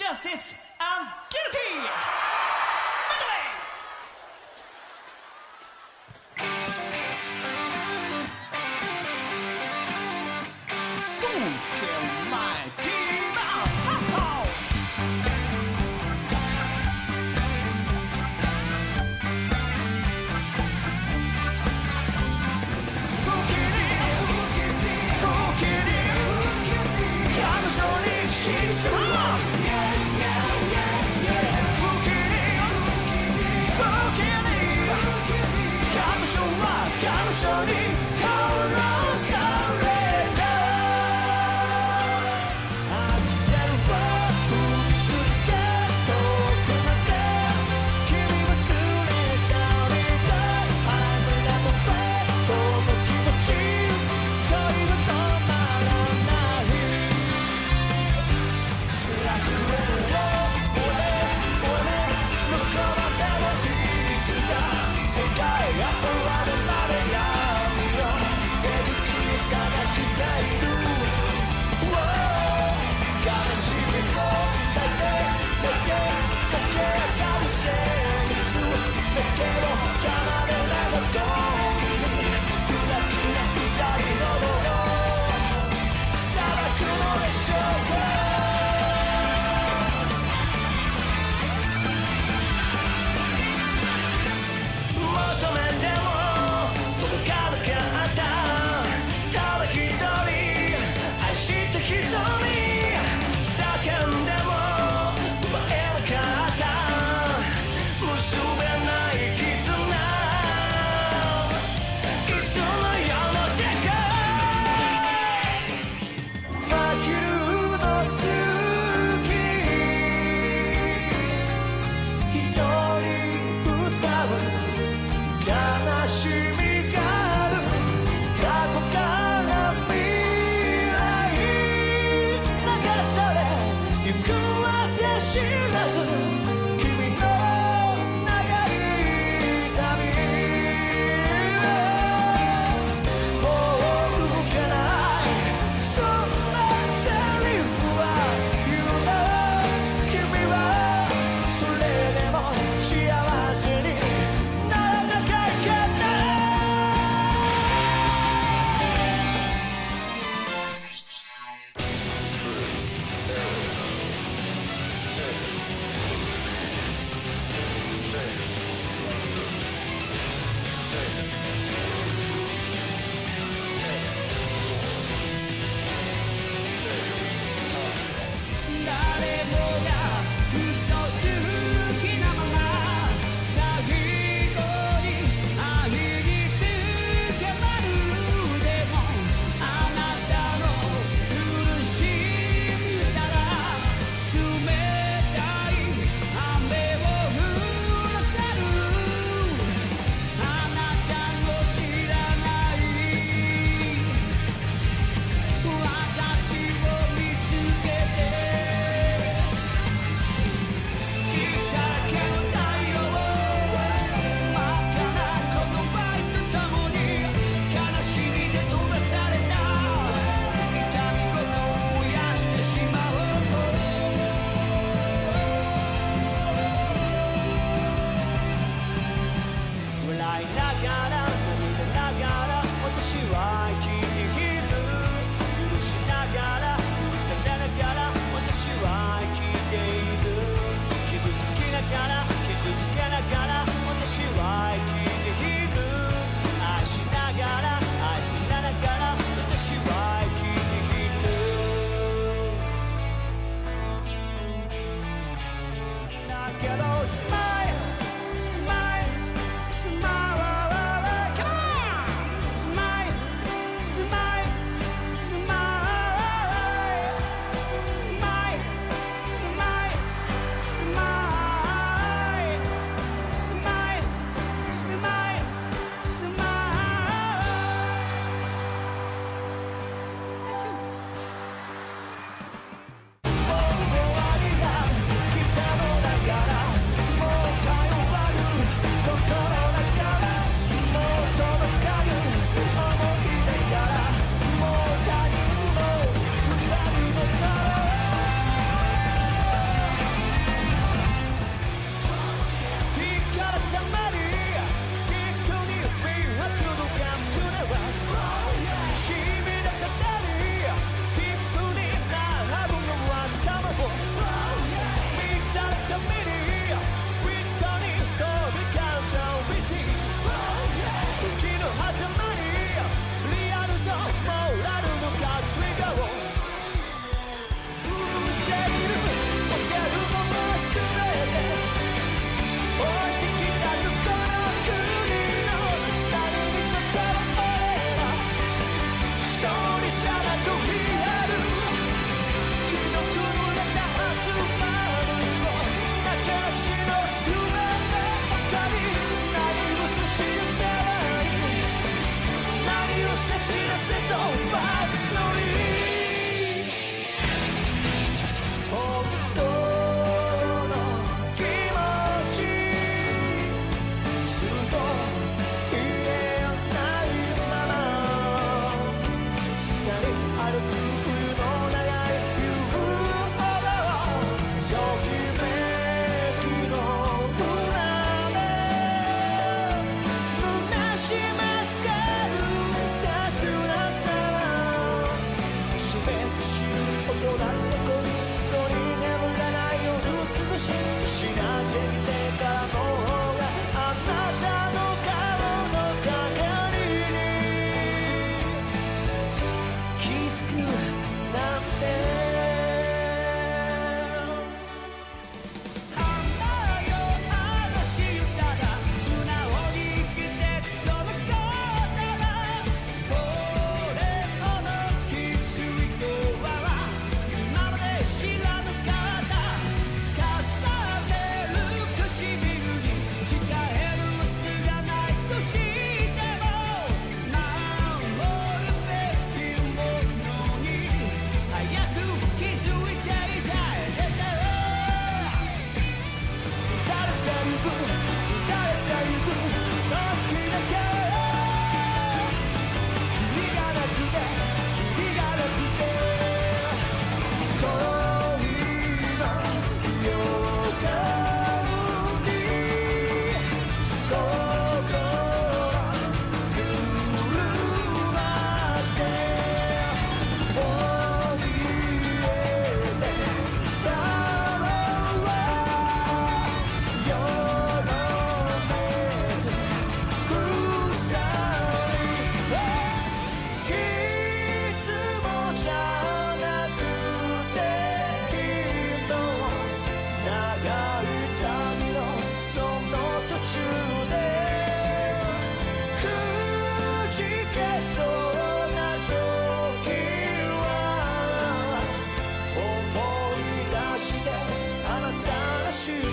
Justice and Guilty! の場所は彼女に get those smiles.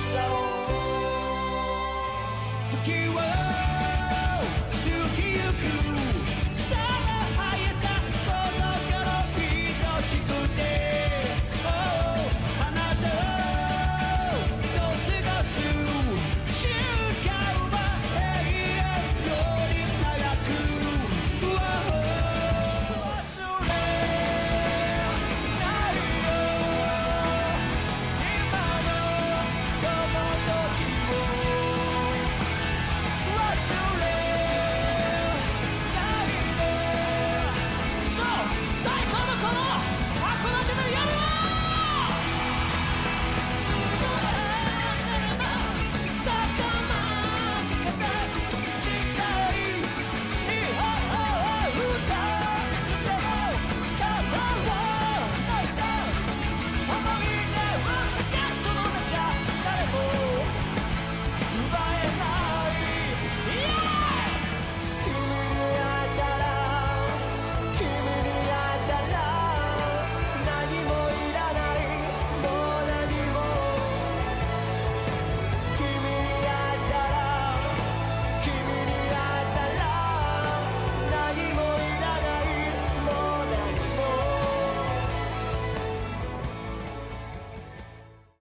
so